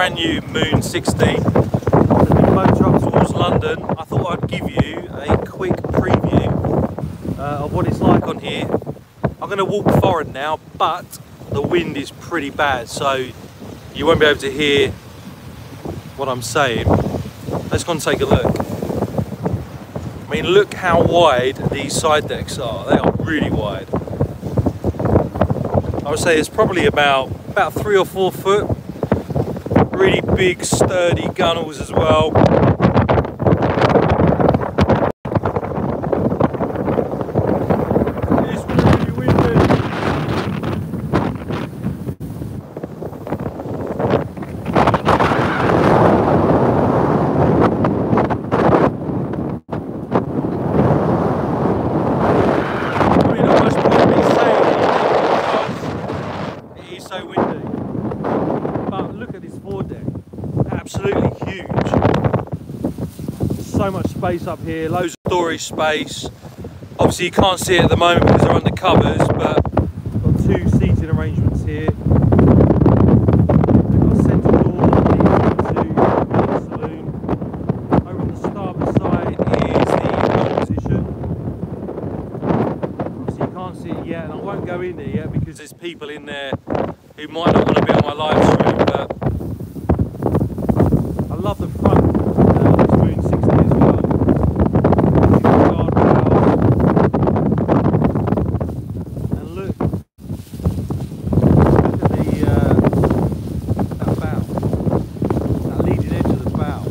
brand new Moon 60 that's been motored up towards London. I thought I'd give you a quick preview uh, of what it's like on here. I'm going to walk forward now, but the wind is pretty bad, so you won't be able to hear what I'm saying. Let's go and take a look. I mean, look how wide these side decks are. They are really wide. I would say it's probably about about three or four foot. Really big, sturdy gunnels as well. It's really windy. I mean, almost probably saying it is so windy. But look at this foredeck, absolutely huge. So much space up here, loads of storage space. Obviously, you can't see it at the moment because they're under covers, but got two seating arrangements here. Got a centre door leading into the saloon. Over on the starboard side is the helm position. Obviously you can't see it yet and I won't go in there yet because there's people in there who might not want to be on my live stream but I love the front uh, of this Moon 60 as well. Guardrail. And look, look at the uh, that bow, that leading edge of the bow.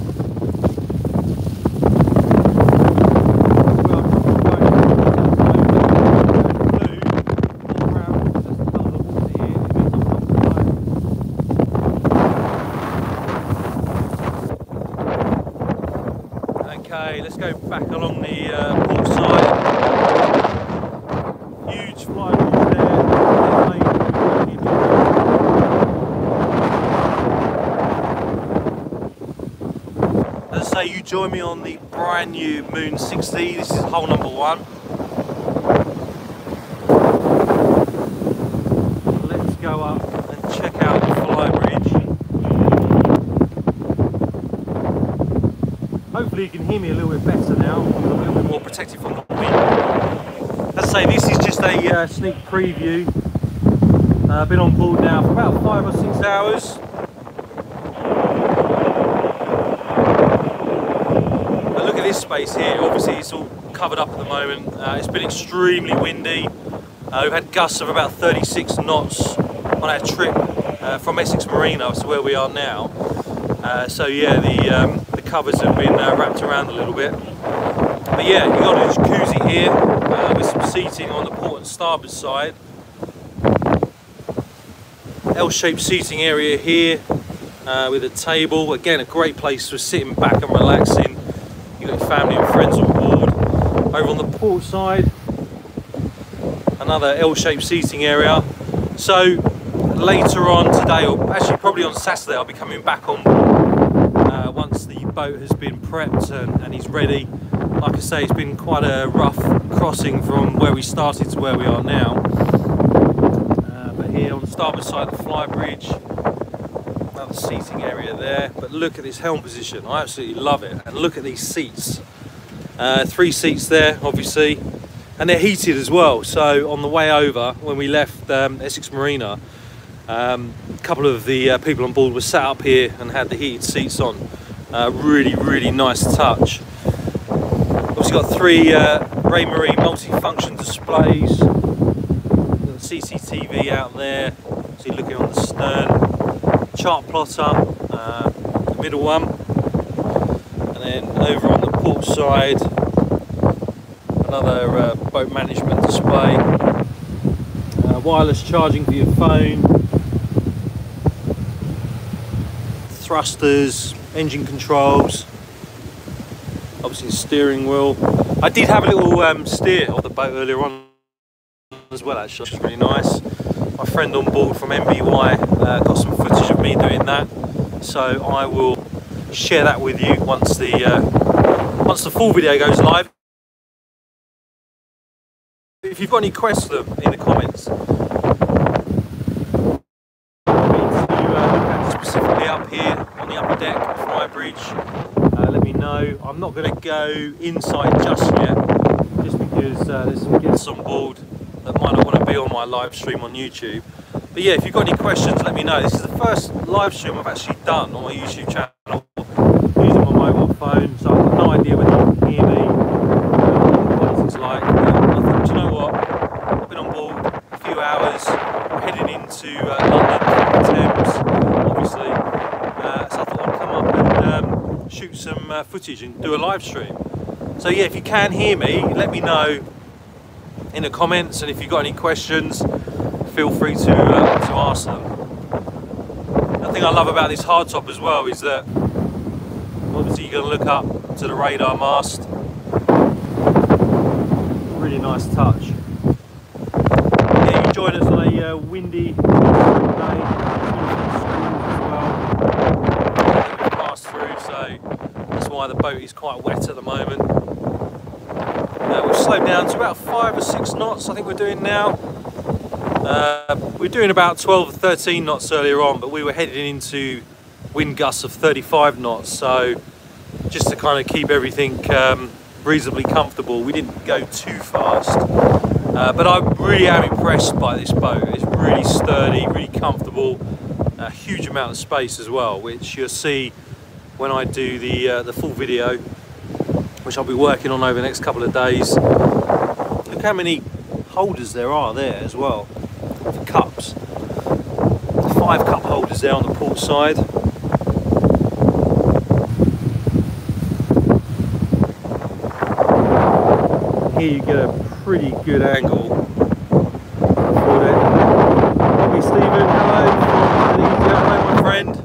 Okay, let's go back along the uh, port side. Huge flywheels there. As I say, you join me on the brand new Moon 60. This is hull number one. Let's go up and check out the flybridge. Hopefully you can hear me a little bit better now. I'm a little bit more protected from the wind. As I say, this is just a uh, sneak preview. Uh, I've been on board now for about five or six hours. But look at this space here. Obviously, it's all covered up at the moment. Uh, it's been extremely windy. Uh, we've had gusts of about 36 knots on our trip uh, from Essex Marina to where we are now. Uh, so yeah, the um, the covers have been uh, wrapped around a little bit. But yeah, you got a jacuzzi here uh, with some seating on the port and starboard side. L-shaped seating area here uh, with a table. Again, a great place for sitting back and relaxing. You've got your family and friends on board. Over on the port side, another L-shaped seating area. So later on today, or actually probably on Saturday, I'll be coming back on the boat has been prepped and, and is ready. Like I say, it's been quite a rough crossing from where we started to where we are now. Uh, but here on the starboard side of the fly bridge, another seating area there. But look at this helm position, I absolutely love it. And look at these seats. Uh, three seats there, obviously, and they're heated as well. So on the way over, when we left um, Essex Marina, um, a couple of the uh, people on board were sat up here and had the heated seats on. Uh, really, really nice touch. Obviously got three uh, Raymarine multi-function displays. Got the CCTV out there. See looking on the stern. Chart plotter, uh, the middle one. And then over on the port side, another uh, boat management display. Uh, wireless charging for your phone. Thrusters, engine controls, obviously steering wheel. I did have a little um, steer of the boat earlier on as well actually, which was really nice. My friend on board from MBY uh, got some footage of me doing that, so I will share that with you once the uh, once the full video goes live. If you've got any questions in the comments, uh, specifically up here on the upper deck of Flybridge, uh, let me know. I'm not going to go inside just yet, just because uh, there's some guests on board that might not want to be on my live stream on YouTube. But yeah, if you've got any questions, let me know. This is the first live stream I've actually done on my YouTube channel using my mobile phone, so I've got no idea whether you can hear me, uh, what it's like. Um, I thought, you know what? I've been on board a few hours, we're heading into uh, London, Thames, obviously. Uh, so I thought I'd come up and um, shoot some uh, footage and do a live stream. So yeah, if you can hear me, let me know in the comments, and if you've got any questions, feel free to, uh, to ask them. The thing I love about this hardtop as well is that obviously you're going to look up to the radar mast. Really nice touch. Yeah, you joined us on a uh, windy day. as well. We passed through, so that's why the boat is quite wet at the moment. Uh, we've slowed down to about five or six knots, I think we're doing now. Uh, we were doing about 12 or 13 knots earlier on, but we were heading into wind gusts of 35 knots. So just to kind of keep everything um, reasonably comfortable, we didn't go too fast. Uh, but I really am impressed by this boat. It's really sturdy, really comfortable, a huge amount of space as well, which you'll see when I do the, uh, the full video, which I'll be working on over the next couple of days. Look how many holders there are there as well for cups. Five cup holders there on the port side. Here you get a pretty good angle for it. Hey Stephen, hello from Indonesia. Hello my friend.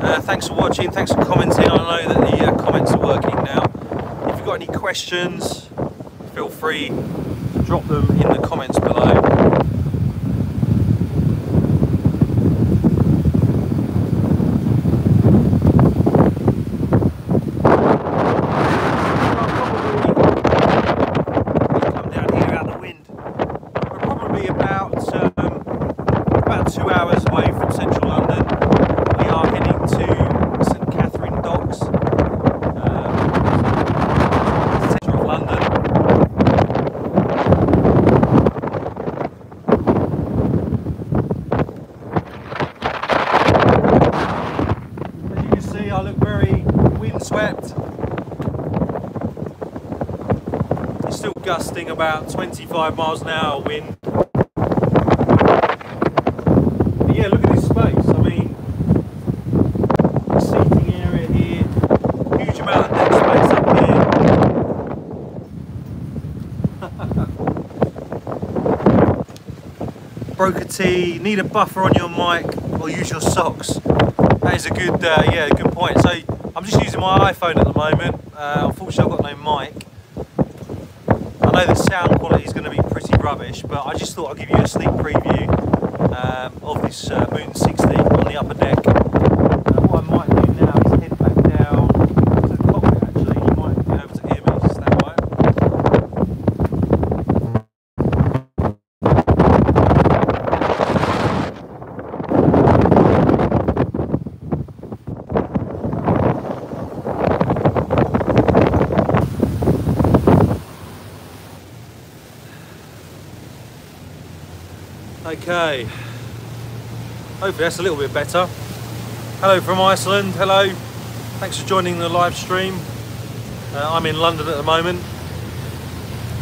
Uh, thanks for watching, thanks for commenting. I know that the uh, comments are working now. If you've got any questions, feel free to drop them in the comments below. come down here out the wind. We're probably about um, about two hours away from central London. We are heading to St Katharine Docks, um, centre of London. As you can see, I look very windswept. It's still gusting about 25 miles an hour wind. But yeah, look at this space. I mean, seating area here, huge amount of deck space up here. Broker T, need a buffer on your mic or use your socks. That is a good, uh, yeah, good point. So I'm just using my iPhone at the moment. Uh, unfortunately, I've got no mic. I know the sound quality is going to be pretty rubbish, but I just thought I'd give you a sneak preview um, of this uh, Moon 60 on the upper deck. Uh, what I might do now is head back down to the cockpit actually. You might be able to hear me, just stand by. Okay. Hopefully that's a little bit better. Hello from Iceland. Hello. Thanks for joining the live stream. Uh, I'm in London at the moment.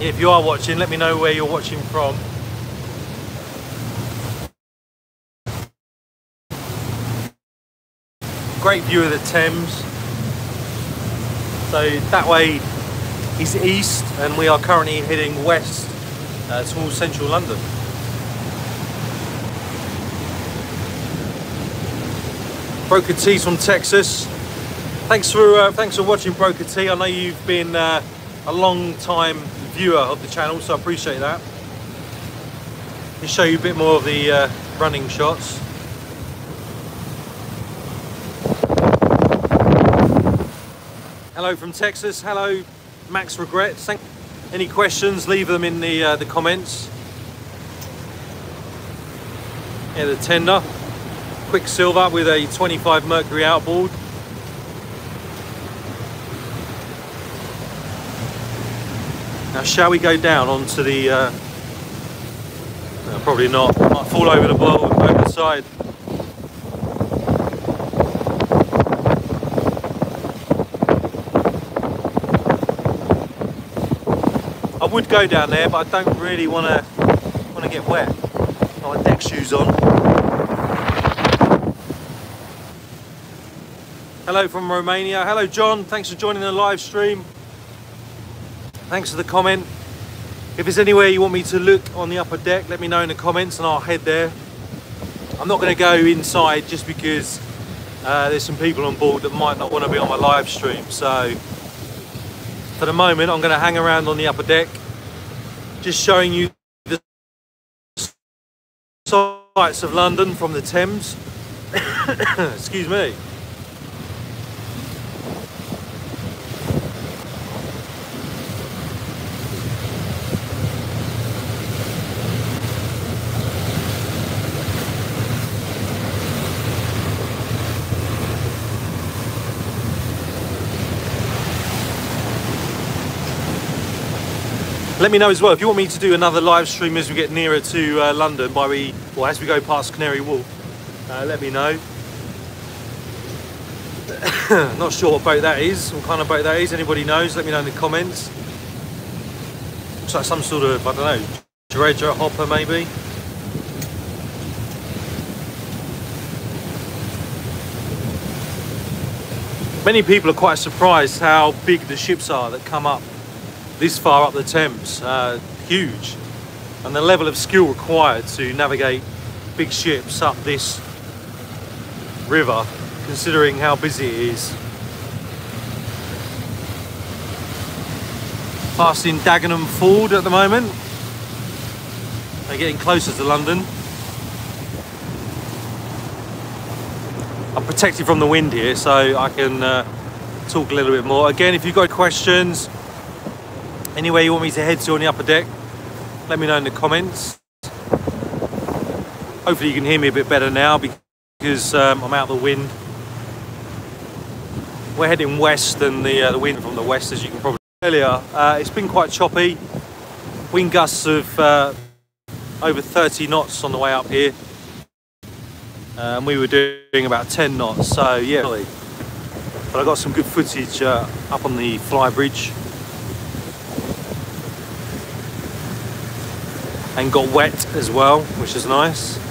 If you are watching, let me know where you're watching from. Great view of the Thames. So that way is east, and we are currently heading west uh, towards central London. Broker T's from Texas. Thanks for uh, thanks for watching Broker T. I know you've been uh, a long time viewer of the channel, so I appreciate that. To show you a bit more of the uh, running shots. Hello from Texas. Hello, Max Regrets. Thank any questions, leave them in the uh, the comments. Yeah, the tender. Quicksilver with a 25 Mercury outboard. Now shall we go down onto the, uh, no, probably not, I might fall over the board, over the side. I would go down there, but I don't really want to want to get wet. Got my deck shoes on. Hello from Romania. Hello, John. Thanks for joining the live stream. Thanks for the comment. If there's anywhere you want me to look on the upper deck, let me know in the comments and I'll head there. I'm not going to go inside just because uh, there's some people on board that might not want to be on my live stream. So for the moment, I'm going to hang around on the upper deck, just showing you the sights of London from the Thames. Excuse me. Let me know as well if you want me to do another live stream as we get nearer to uh, London by we, or as we go past Canary Wharf. Uh, let me know. Not sure what boat that is, what kind of boat that is. Anybody knows? Let me know in the comments. Looks like some sort of, I don't know, dredger, hopper maybe. Many people are quite surprised how big the ships are that come up this far up the Thames. Uh, huge. And the level of skill required to navigate big ships up this river, considering how busy it is. Passing Dagenham Ford at the moment. They're getting closer to London. I'm protected from the wind here, so I can uh, talk a little bit more. Again, if you've got questions, anywhere you want me to head to on the upper deck, let me know in the comments. Hopefully you can hear me a bit better now because um, I'm out of the wind. We're heading west and the, uh, the wind from the west as you can probably earlier. Uh, it's been quite choppy. Wind gusts of uh, over 30 knots on the way up here. Uh, and we were doing about 10 knots, so yeah. But I got some good footage uh, up on the fly and got wet as well, which is nice.